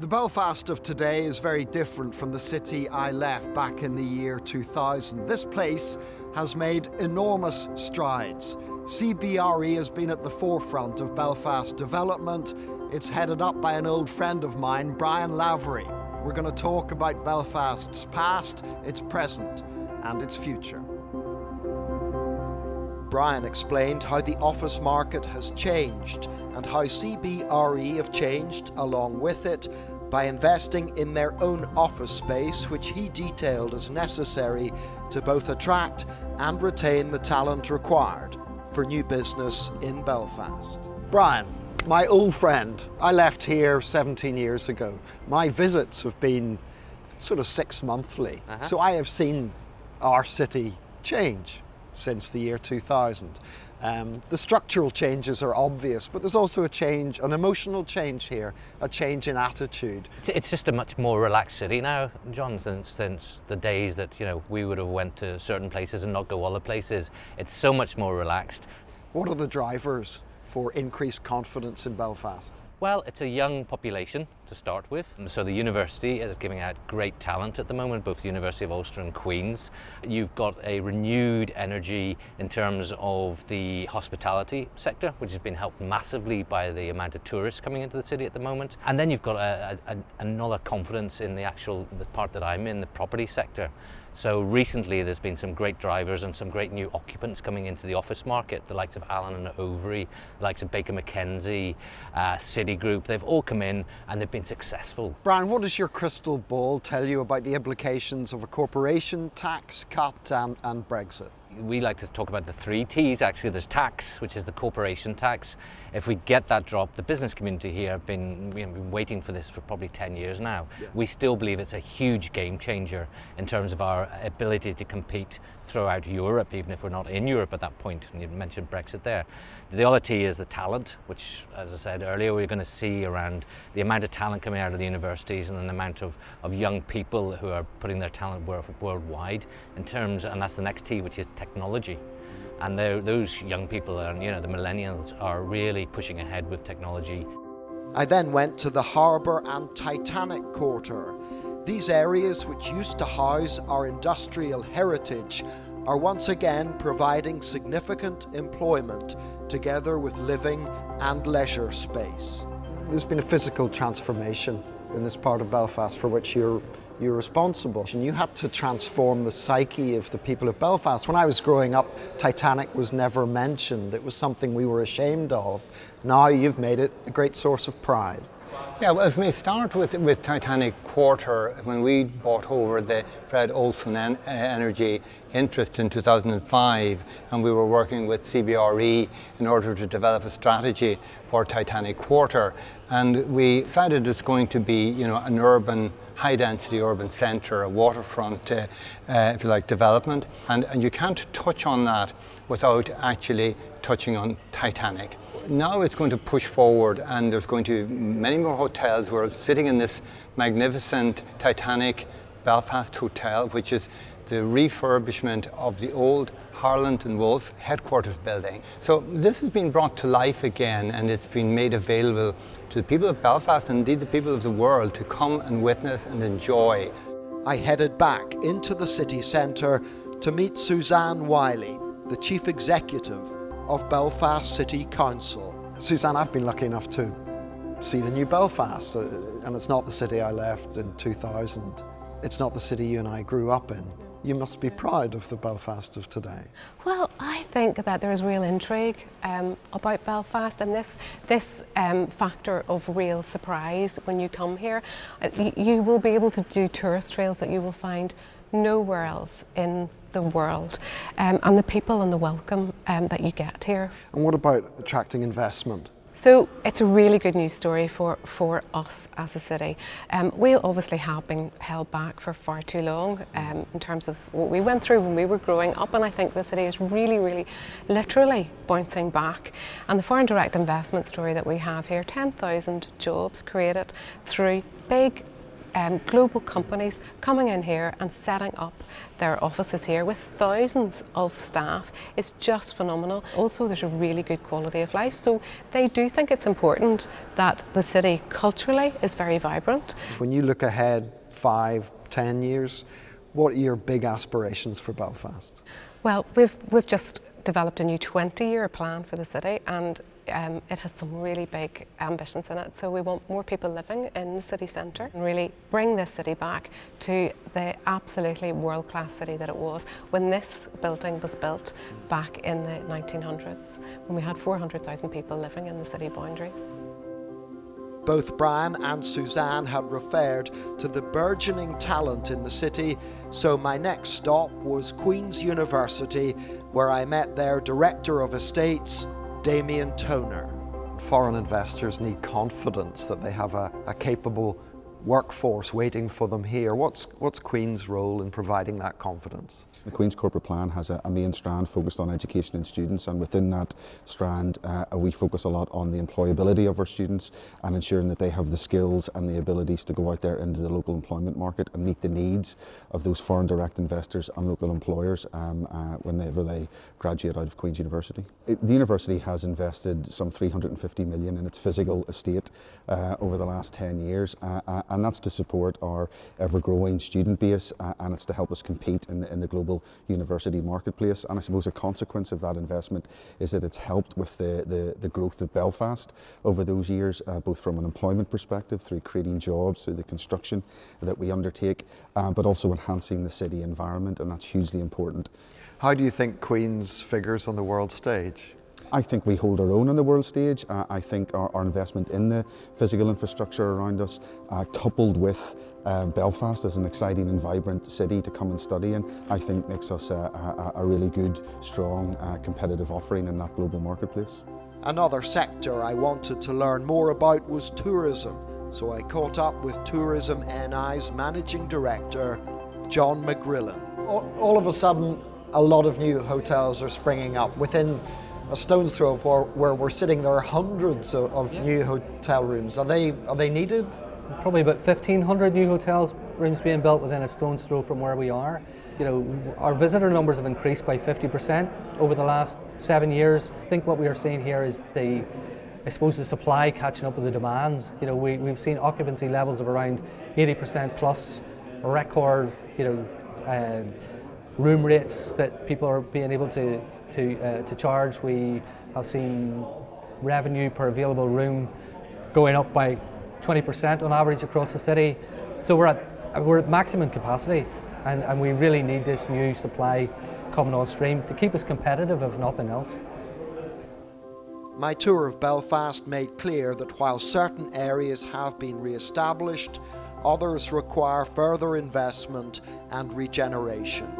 The Belfast of today is very different from the city I left back in the year 2000. This place has made enormous strides. CBRE has been at the forefront of Belfast development. It's headed up by an old friend of mine, Brian Lavery. We're going to talk about Belfast's past, its present, and its future. Brian explained how the office market has changed and how CBRE have changed along with it by investing in their own office space, which he detailed as necessary to both attract and retain the talent required for new business in Belfast. Brian, my old friend, I left here 17 years ago. My visits have been sort of six monthly, uh -huh. so I have seen our city change since the year 2000. Um, the structural changes are obvious, but there's also a change, an emotional change here, a change in attitude. It's just a much more relaxed city now, John, since, since the days that you know we would have went to certain places and not go other places. It's so much more relaxed. What are the drivers for increased confidence in Belfast? Well, it's a young population to start with. Um, so the university is giving out great talent at the moment, both the University of Ulster and Queen's. You've got a renewed energy in terms of the hospitality sector, which has been helped massively by the amount of tourists coming into the city at the moment. And then you've got a, a, another confidence in the actual the part that I'm in, the property sector. So recently there's been some great drivers and some great new occupants coming into the office market, the likes of Allen and Overy, the likes of Baker McKenzie, uh, Citigroup, they've all come in and they've been successful. Brian, what does your crystal ball tell you about the implications of a corporation tax cut and, and Brexit? We like to talk about the three T's actually. There's tax, which is the corporation tax. If we get that drop, the business community here have been, you know, been waiting for this for probably 10 years now. Yeah. We still believe it's a huge game changer in terms of our ability to compete throughout Europe, even if we're not in Europe at that point. And you mentioned Brexit there. The other T is the talent, which, as I said earlier, we're going to see around the amount of talent coming out of the universities and the amount of, of young people who are putting their talent worldwide in terms, and that's the next T, which is technology. And those young people, and you know, the millennials, are really pushing ahead with technology. I then went to the Harbour and Titanic Quarter. These areas, which used to house our industrial heritage, are once again providing significant employment together with living and leisure space. There's been a physical transformation in this part of Belfast for which you're you're responsible. And you had to transform the psyche of the people of Belfast. When I was growing up, Titanic was never mentioned. It was something we were ashamed of. Now you've made it a great source of pride. Yeah, well, if we start with, with Titanic Quarter, when we bought over the Fred Olsen en uh, Energy interest in 2005, and we were working with CBRE in order to develop a strategy for Titanic Quarter, and we decided it's going to be, you know, an urban high density urban centre, a waterfront, uh, uh, if you like, development. And, and you can't touch on that without actually touching on Titanic. Now it's going to push forward and there's going to be many more hotels. We're sitting in this magnificent Titanic Belfast Hotel, which is the refurbishment of the old Harland and Wolff headquarters building. So this has been brought to life again and it's been made available to the people of Belfast and indeed the people of the world to come and witness and enjoy. I headed back into the city centre to meet Suzanne Wylie, the Chief Executive of Belfast City Council. Suzanne, I've been lucky enough to see the new Belfast, uh, and it's not the city I left in 2000. It's not the city you and I grew up in you must be proud of the Belfast of today. Well, I think that there is real intrigue um, about Belfast and this, this um, factor of real surprise when you come here. Uh, you will be able to do tourist trails that you will find nowhere else in the world um, and the people and the welcome um, that you get here. And what about attracting investment? So it's a really good news story for, for us as a city. Um, we obviously have been held back for far too long um, in terms of what we went through when we were growing up and I think the city is really, really literally bouncing back. And the foreign direct investment story that we have here, 10,000 jobs created through big um, global companies coming in here and setting up their offices here with thousands of staff is just phenomenal. Also, there's a really good quality of life. So they do think it's important that the city culturally is very vibrant. When you look ahead five, ten years, what are your big aspirations for Belfast? Well, we've, we've just developed a new 20 year plan for the city and um, it has some really big ambitions in it. So we want more people living in the city centre and really bring this city back to the absolutely world class city that it was when this building was built back in the 1900s when we had 400,000 people living in the city boundaries. Both Brian and Suzanne had referred to the burgeoning talent in the city, so my next stop was Queen's University, where I met their Director of Estates, Damien Toner. Foreign investors need confidence that they have a, a capable workforce waiting for them here. What's, what's Queen's role in providing that confidence? The Queen's Corporate Plan has a, a, main strand focused on education and students and within that strand uh, we focus a lot on the employability of our students and ensuring that they have the skills and the abilities to go out there into the local employment market and meet the needs of those foreign direct investors and local employers um, uh, whenever they graduate out of Queen's University. It, the university has invested some 350 million in its physical estate uh, over the last 10 years uh, uh, and that's to support our ever-growing student base uh, and it's to help us compete in the, in the global university marketplace. And I suppose a consequence of that investment is that it's helped with the, the, the growth of Belfast over those years, uh, both from an employment perspective, through creating jobs, through the construction that we undertake, uh, but also enhancing the city environment, and that's hugely important. How do you think Queen's figures on the world stage? I think we hold our own on the world stage. Uh, I think our, our, investment in the physical infrastructure around us, uh, coupled with um, Belfast as an exciting and vibrant city to come and study in, I think makes us a, a, a really good, strong, uh, competitive offering in that global marketplace. Another sector I wanted to learn more about was tourism, so I caught up with Tourism NI's Managing Director, John McGrillen. All of a sudden, a lot of new hotels are springing up within a stone's throw of where, where we're sitting. There are hundreds of, of yeah. new hotel rooms. Are they are they needed? Probably about 1,500 new hotels rooms being built within a stone's throw from where we are. You know, our visitor numbers have increased by 50% over the last seven years. I think what we are seeing here is the I suppose the supply catching up with the demand. You know, we, we've seen occupancy levels of around 80% plus, record, you know, uh, room rates that people are being able to to uh, to charge. We have seen revenue per available room going up by 20% on average across the city. So we're at we're at maximum capacity, and, and we really need this new supply coming on stream to keep us competitive, if nothing else. My tour of Belfast made clear that while certain areas have been re-established, others require further investment and regeneration.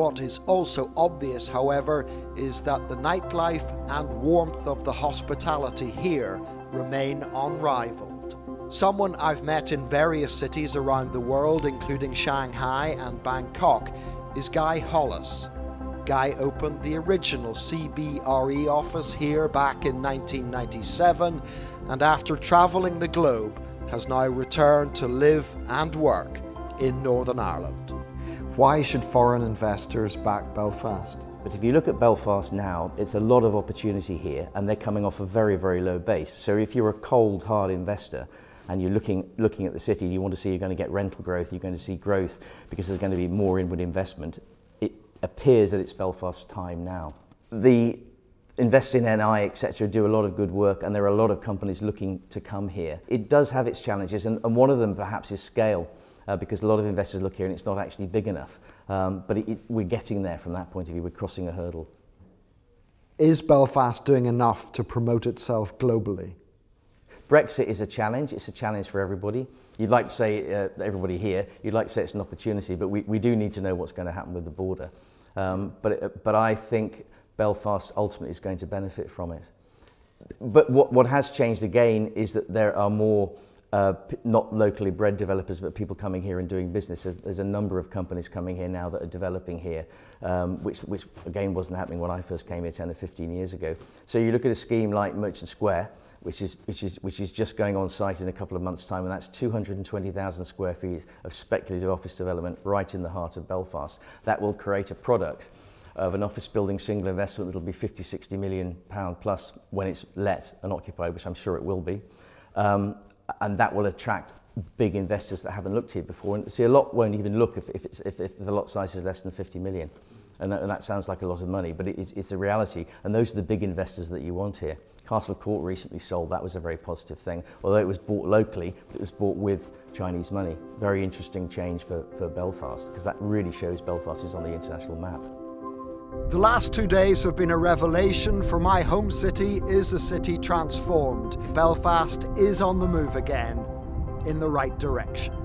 What is also obvious, however, is that the nightlife and warmth of the hospitality here remain unrivaled. Someone I've met in various cities around the world, including Shanghai and Bangkok, is Guy Hollis. Guy opened the original CBRE office here back in 1997 and after travelling the globe has now returned to live and work in Northern Ireland. Why should foreign investors back Belfast? But if you look at Belfast now, it's a lot of opportunity here and they're coming off a very, very low base. So if you're a cold, hard investor and you're looking, looking at the city, and you want to see you're going to get rental growth, you're going to see growth because there's going to be more inward investment, it appears that it's Belfast's time now. The Invest in NI, etc., do a lot of good work, and there are a lot of companies looking to come here. It does have its challenges, and, and one of them perhaps is scale uh, because a lot of investors look here and it's not actually big enough. Um, but it, it, we're getting there from that point of view. We're crossing a hurdle. Is Belfast doing enough to promote itself globally? Brexit is a challenge. It's a challenge for everybody. You'd like to say, uh, everybody here, you'd like to say it's an opportunity, but we, we do need to know what's going to happen with the border. Um, but, but I think Belfast ultimately is going to benefit from it. But what, what has changed again is that there are more uh, not locally bred developers, but people coming here and doing business. There's a number of companies coming here now that are developing here, um, which, which again wasn't happening when I first came here 10 or 15 years ago. So you look at a scheme like Merchant Square, which is, which, is, which is just going on site in a couple of months' time, and that's 220,000 square feet of speculative office development right in the heart of Belfast. That will create a product of an office building single investment that'll be 50, 60 million pound plus when it's let and occupied, which I'm sure it will be. Um, and that will attract big investors that haven't looked here before. And see, a lot won't even look if, if, it's, if, if the lot size is less than 50 million. And that, and that sounds like a lot of money, but it is, it's a reality. And those are the big investors that you want here. Castle Court recently sold. That was a very positive thing. Although it was bought locally, it was bought with Chinese money. Very interesting change for, for Belfast, because that really shows Belfast is on the international map. The last two days have been a revelation for my home city is a city transformed. Belfast is on the move again in the right direction.